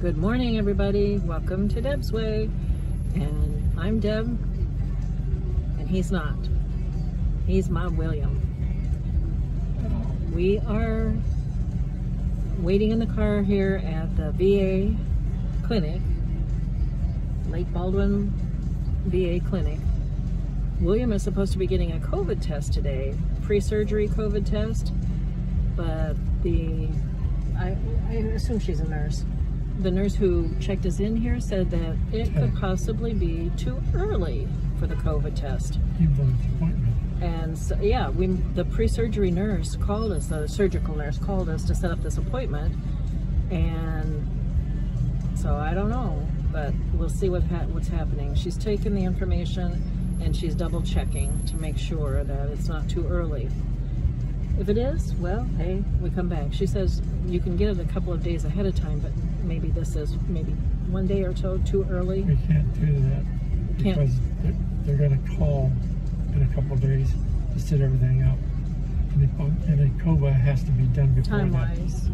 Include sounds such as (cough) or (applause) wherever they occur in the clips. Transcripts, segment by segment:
Good morning, everybody. Welcome to Deb's Way. And I'm Deb, and he's not. He's my William. We are waiting in the car here at the VA clinic, Lake Baldwin VA clinic. William is supposed to be getting a COVID test today, pre-surgery COVID test, but the, I, I assume she's a nurse. The nurse who checked us in here said that it could possibly be too early for the COVID test. You want an appointment. And so, yeah, we the pre-surgery nurse called us, the surgical nurse called us to set up this appointment, and so I don't know, but we'll see what ha what's happening. She's taken the information and she's double checking to make sure that it's not too early. If it is, well, hey, we come back. She says you can get it a couple of days ahead of time, but maybe this is maybe one day or so too early. We can't do that Can't. because they're, they're going to call in a couple days to set everything up. And and the COVA has to be done before Time that. wise.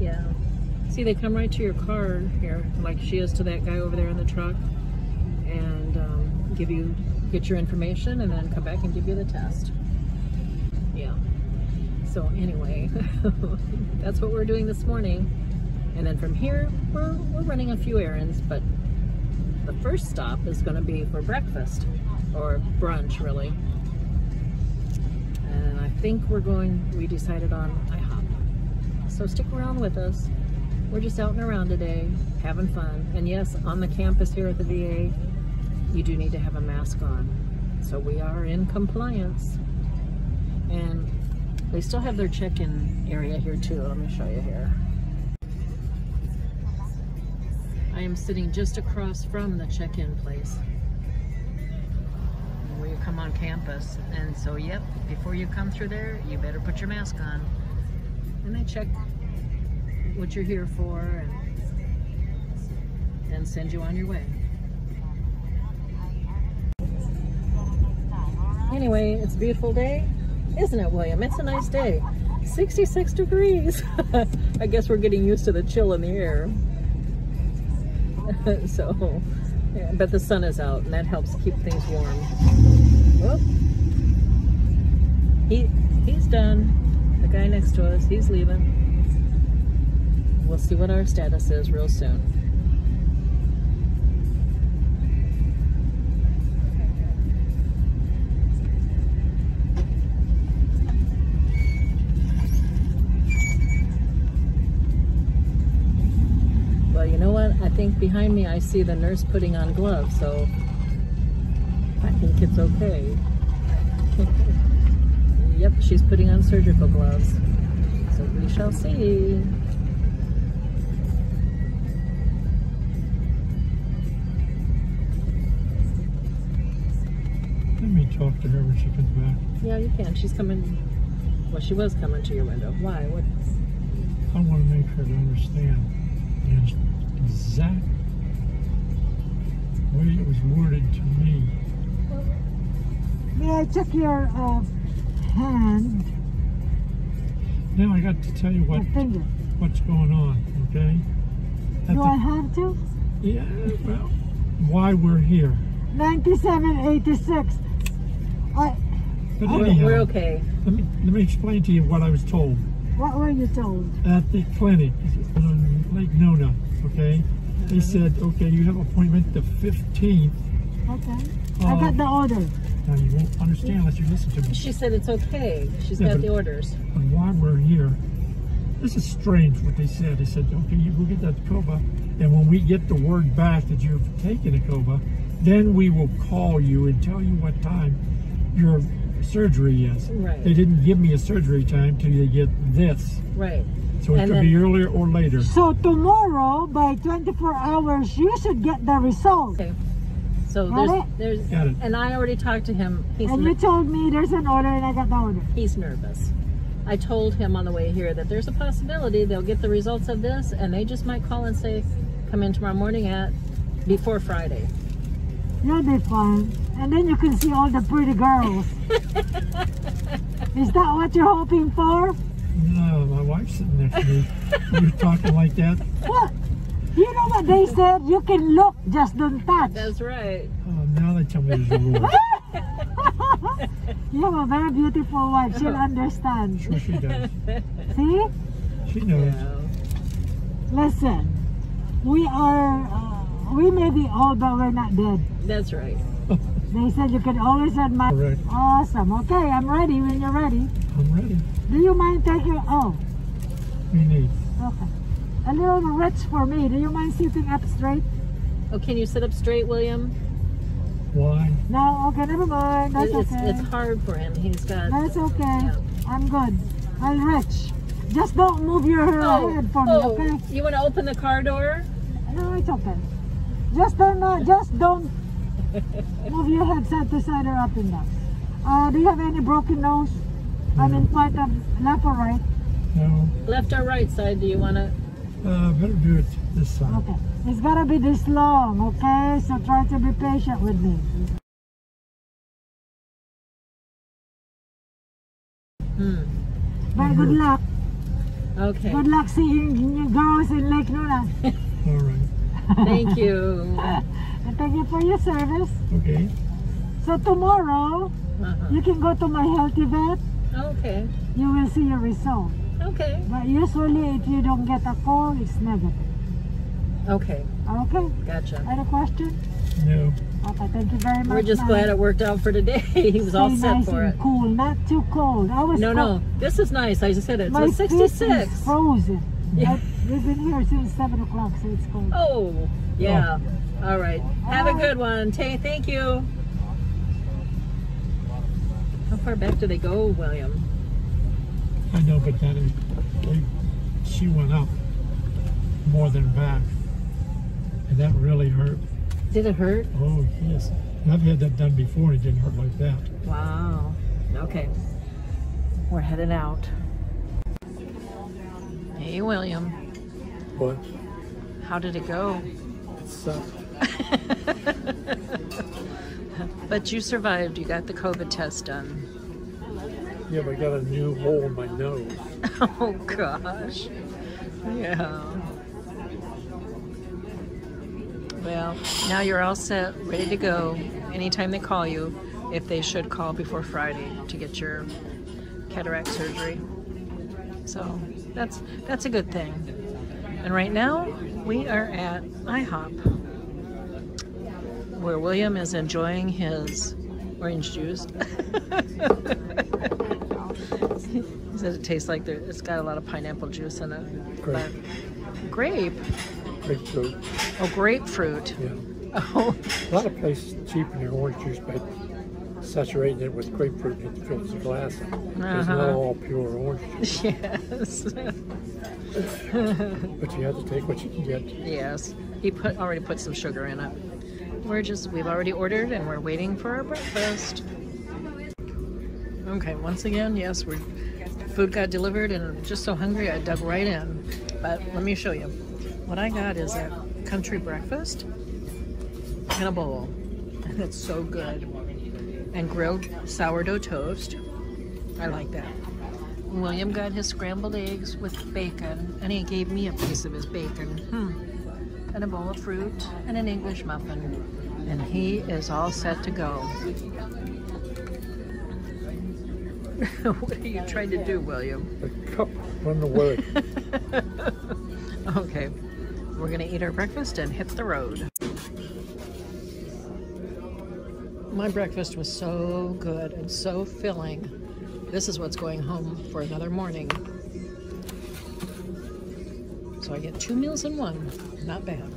Yeah. See, they come right to your car here, like she is to that guy over there in the truck, and um, give you, get your information, and then come back and give you the test. Yeah. So anyway, (laughs) that's what we're doing this morning. And then from here, we're, we're running a few errands, but the first stop is going to be for breakfast, or brunch, really. And I think we're going, we decided on IHOP. So stick around with us. We're just out and around today, having fun. And yes, on the campus here at the VA, you do need to have a mask on. So we are in compliance. And they still have their check-in area here too. Let me show you here. I am sitting just across from the check-in place where you come on campus. And so, yep, before you come through there, you better put your mask on. And they check what you're here for and, and send you on your way. Anyway, it's a beautiful day, isn't it, William? It's a nice day. 66 degrees. (laughs) I guess we're getting used to the chill in the air. (laughs) so, yeah, but the sun is out and that helps keep things warm. Whoop. He, he's done. The guy next to us, he's leaving. We'll see what our status is real soon. Think behind me I see the nurse putting on gloves, so I think it's okay. (laughs) yep, she's putting on surgical gloves. So we shall see. Let me talk to her when she comes back. Yeah, you can. She's coming. Well, she was coming to your window. Why? What? I want to make her understand the exact way it was worded to me. May I check your uh, hand, Now I got to tell you what finger? what's going on, okay? At Do the- I have to? yeah, well, why we're here. 9786. I, But We're, anyhow, we're okay. Let me let me explain to you what I was told what were you told? at the clinic on Lake Nona. Okay, they said, okay, you have appointment the 15th. Okay. I Uh, got the order. Now you won't understand unless you listen to me. She said it's okay. She's Yeah, got the orders. But why we're here, this is strange what they said. They said, okay, you go get that COVA, and when we get the word back that you've taken a COVA, then we will call you and tell you what time your surgery is. Right. They didn't give me a surgery time till you get this. Right. So it And could then- be earlier or later. So tomorrow, by 24 hours, you should get the result. Okay. So Got there's, it? there's, Got it. and I already talked to him. He's, And you told me there's an order and I got the order. he's nervous. I told him on the way here that there's a possibility they'll get the results of this and they just might call and say, come in tomorrow morning at before Friday. You'll be fine. And then you can see all the pretty girls. (laughs) Is that what you're hoping for? No, my wife's sitting next to me. You're talking like that. What? You know what they said? You can look, just don't touch. That's right. Oh, now they tell me there's a (laughs) rule. You have a very beautiful wife. She'll understand. Sure she does. See? She knows. Yeah. Listen, we are, uh, we may be old, but we're not dead. That's right. They said you can always admire. Correct. Awesome. Okay, I'm ready when you're ready. I'm ready. Do you mind taking? Oh, We need. okay. A little rich for me. Do you mind sitting up straight? Oh, can you sit up straight, William? Why? No. Okay, never mind. That's it's, okay. it's hard for him. He's got. That's okay. Yeah. I'm good. I'm rich. Just don't move your oh. head for me, oh, okay? you want to open the car door? No, it's okay. Just don't, uh, just don't move your head side to side or up and down. Uh, do you have any broken nose? I mean, part of left or right? No. Left or right side? Do you want to? Uh, better do it this side. Okay. It's gotta be this long, okay? So try to be patient with me. Hmm. But good luck. Okay. Good luck seeing you girls in Lake Nona. All right. Thank you. And (laughs) thank you for your service. Okay. So tomorrow, Uh-huh. you can go to My HealtheVet. Okay. You will see your result. Okay. But usually, if you don't get a call, it's negative. Okay. Okay. Gotcha. Any question? No. Okay. Thank you very much. We're just ma'am. glad it worked out for today. (laughs) he was all Stay set nice for and it. Cool, not too cold. I was No, cold. no. This is nice. I just said it. My It's feet is 66. frozen. Yeah. I- We've been here since seven o'clock, so it's cold. Oh, yeah. All right. Have a good one. Tay, thank you. How far back do they go, William? I know, but that is, they, she went up more than back. And that really hurt. Did it hurt? Oh, yes. And I've had that done before and it didn't hurt like that. Wow. Okay. We're heading out. Hey, William. What? How did it go? It sucked. (laughs) But you survived. You got the COVID test done. Yeah, but I got a new hole in my nose. (laughs) Oh, gosh. Yeah. Well, now you're all set, ready to go. Anytime they call you, if they should call before Friday to get your cataract surgery. So that's that's a good thing. And right now we are at IHOP, where William is enjoying his orange juice. (laughs) he said it tastes like there, it's got a lot of pineapple juice in it. Grape. But grape. Grapefruit. Oh, grapefruit. Yeah. (laughs) Oh, A lot of places cheapen their orange juice by saturating it with grapefruit and fills the glass up. It's not Uh-huh. all pure orange juice, (laughs) yes. (laughs) but you have to take what you can get. yes. He put already put some sugar in it. We're just we've already ordered and we're waiting for our breakfast. Okay, once again, yes, we're food got delivered and I'm just so hungry I dug right in. But let me show you. What I got is a country breakfast in a bowl. And (laughs) it's so good. And grilled sourdough toast. I like that. William got his scrambled eggs with bacon, and he gave me a piece of his bacon. Hmm. And a bowl of fruit and an English muffin. And he is all set to go. (laughs) what are you trying to do, William? The cup run away. Okay, we're gonna eat our breakfast and hit the road. My breakfast was so good and so filling. This is what's going home for another morning. So I get two meals in one. Not bad.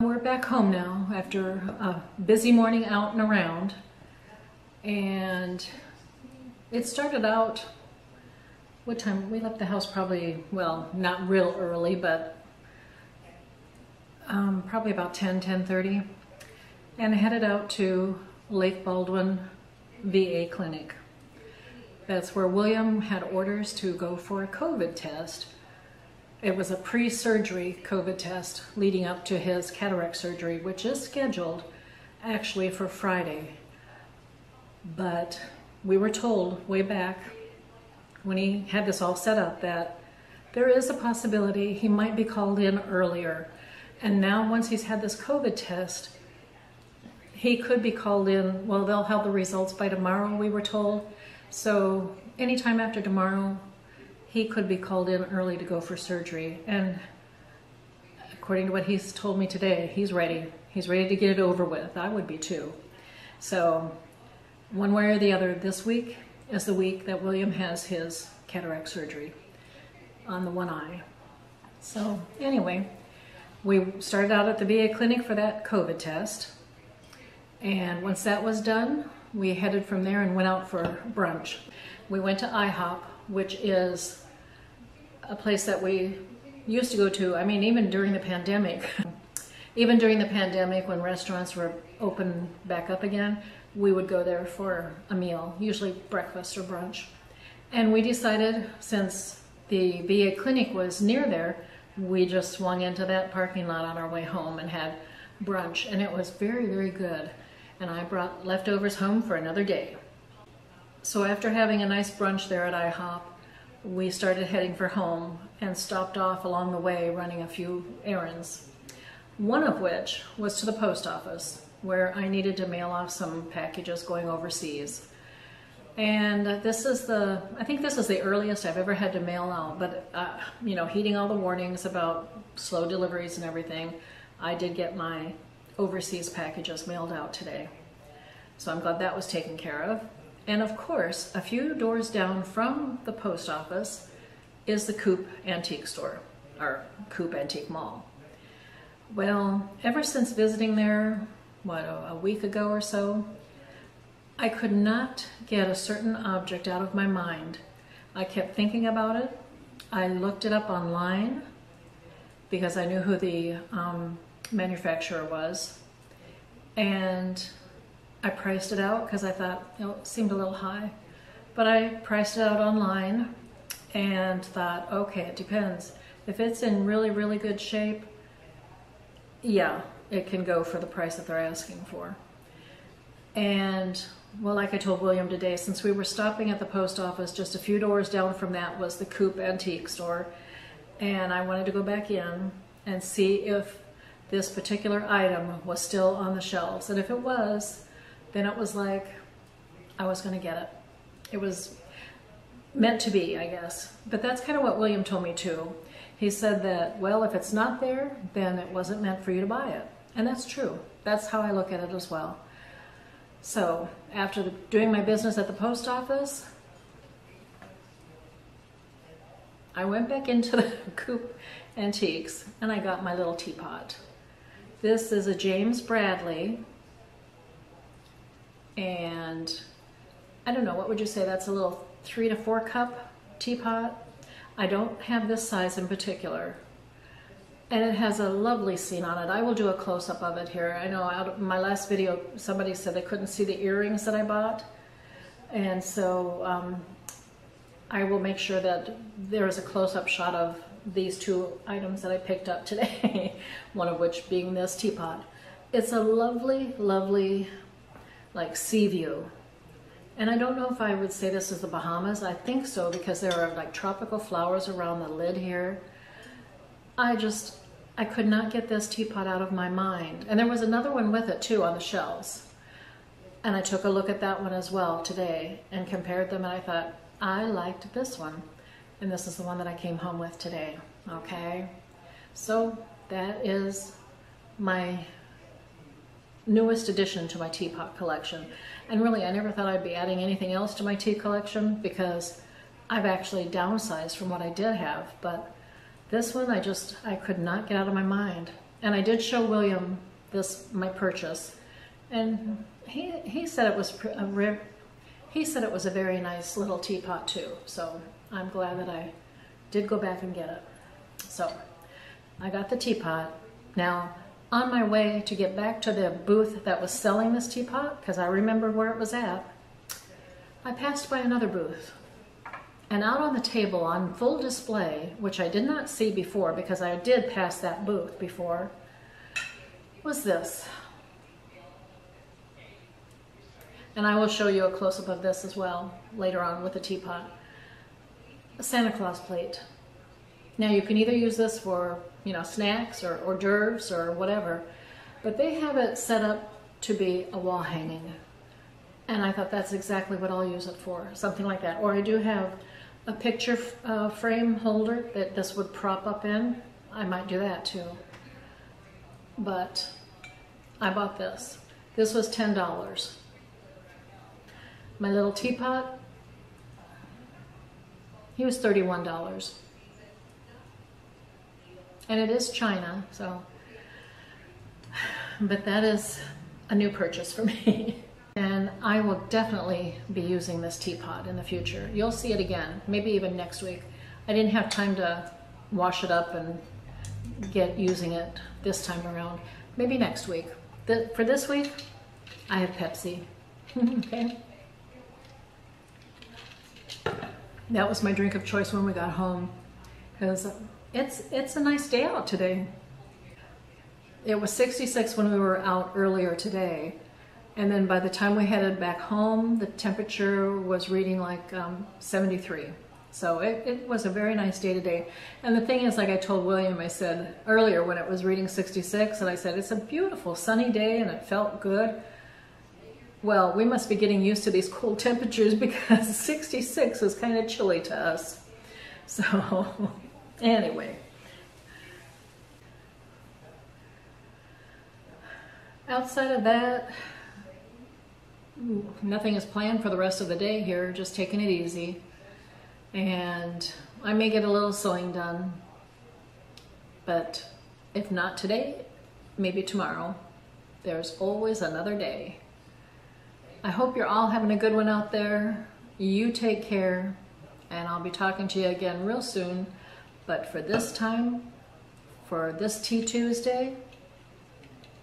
We're back home now after a busy morning out and around. And it started out what time? We left the house probably, well, not real early, but um, probably about 10, 10.30. And headed out to Lake Baldwin VA clinic. That's where William had orders to go for a COVID test. It was a pre-surgery COVID test leading up to his cataract surgery, which is scheduled actually for Friday. But we were told way back when he had this all set up that there is a possibility he might be called in earlier. And now, once he's had this COVID test, he could be called in. Well, they'll have the results by tomorrow, we were told. So, anytime after tomorrow, he could be called in early to go for surgery. And according to what he's told me today, he's ready. He's ready to get it over with. I would be too. So, one way or the other, this week is the week that William has his cataract surgery on the one eye. So, anyway, we started out at the VA clinic for that COVID test. And once that was done, we headed from there and went out for brunch. We went to IHOP, which is a place that we used to go to. I mean, even during the pandemic, (laughs) even during the pandemic when restaurants were open back up again, we would go there for a meal, usually breakfast or brunch. And we decided since the VA clinic was near there, we just swung into that parking lot on our way home and had brunch. And it was very, very good. And I brought leftovers home for another day. So after having a nice brunch there at IHOP, we started heading for home and stopped off along the way running a few errands. One of which was to the post office, where I needed to mail off some packages going overseas. And this is the, I think this is the earliest I've ever had to mail out, but, uh, you know, heeding all the warnings about slow deliveries and everything, I did get my overseas packages mailed out today. So I'm glad that was taken care of. And of course, a few doors down from the post office is the Coop Antique Store, or Coop Antique Mall. Well, ever since visiting there, what, a week ago or so, I could not get a certain object out of my mind. I kept thinking about it. I looked it up online because I knew who the um, manufacturer was. And I priced it out because I thought it seemed a little high. But I priced it out online and thought, okay, it depends. If it's in really, really good shape, yeah, it can go for the price that they're asking for. And well, like I told William today, since we were stopping at the post office, just a few doors down from that was the Coop Antique Store. And I wanted to go back in and see if this particular item was still on the shelves. And if it was, then it was like I was going to get it. It was meant to be, I guess. But that's kind of what William told me too. He said that, well, if it's not there, then it wasn't meant for you to buy it. And that's true. That's how I look at it as well. So after the, doing my business at the post office, I went back into the (laughs) Coop Antiques and I got my little teapot. This is a James Sadler and I don't know, what would you say? That's a little three to four cup teapot. I don't have this size in particular and it has a lovely scene on it. I will do a close-up of it here. I know out of my last video, somebody said they couldn't see the earrings that I bought. And so um, I will make sure that there is a close-up shot of these two items that I picked up today, (laughs) one of which being this teapot. It's a lovely, lovely, like sea view. And I don't know if I would say this is the Bahamas. I think so because there are like tropical flowers around the lid here. I just, I could not get this teapot out of my mind. And there was another one with it too on the shelves. And I took a look at that one as well today and compared them and I thought, I liked this one. And this is the one that I came home with today, okay? So that is my newest addition to my teapot collection. And really, I never thought I'd be adding anything else to my tea collection because I've actually downsized from what I did have, but this one, I just, I could not get out of my mind. And I did show William this, my purchase. And he, he said it was a he said it was a very nice little teapot too. So I'm glad that I did go back and get it. So I got the teapot. Now, on my way to get back to the booth that was selling this teapot, because I remembered where it was at, I passed by another booth and out on the table on full display, which I did not see before because I did pass that booth before, was this. And I will show you a close-up of this as well later on with the teapot. Santa Claus plate. Now you can either use this for, you know, snacks or hors d'oeuvres or whatever, but they have it set up to be a wall hanging. And I thought that's exactly what I'll use it for, something like that. Or I do have a picture uh, frame holder that this would prop up in. I might do that too. But I bought this. This was $10. My little teapot, he was $31. And it is China, so, but that is a new purchase for me. (laughs) And I will definitely be using this teapot in the future. You'll see it again, maybe even next week. I didn't have time to wash it up and get using it this time around. Maybe next week. The, for this week, I have Pepsi. (laughs) okay. That was my drink of choice when we got home because it's it's a nice day out today. It was 66 when we were out earlier today, and then by the time we headed back home, the temperature was reading like um, 73. So it, it was a very nice day today. And the thing is, like I told William, I said earlier when it was reading 66, and I said, it's a beautiful sunny day and it felt good. Well, we must be getting used to these cool temperatures (laughs) because 66 is kind of chilly to us. So, (laughs) anyway. Outside of that, nothing is planned for the rest of the day here, just taking it easy. And I may get a little sewing done, but if not today, maybe tomorrow. There's always another day. I hope you're all having a good one out there. You take care, and I'll be talking to you again real soon. But for this time, for this Tea Tuesday,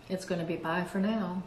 it's going to be bye for now.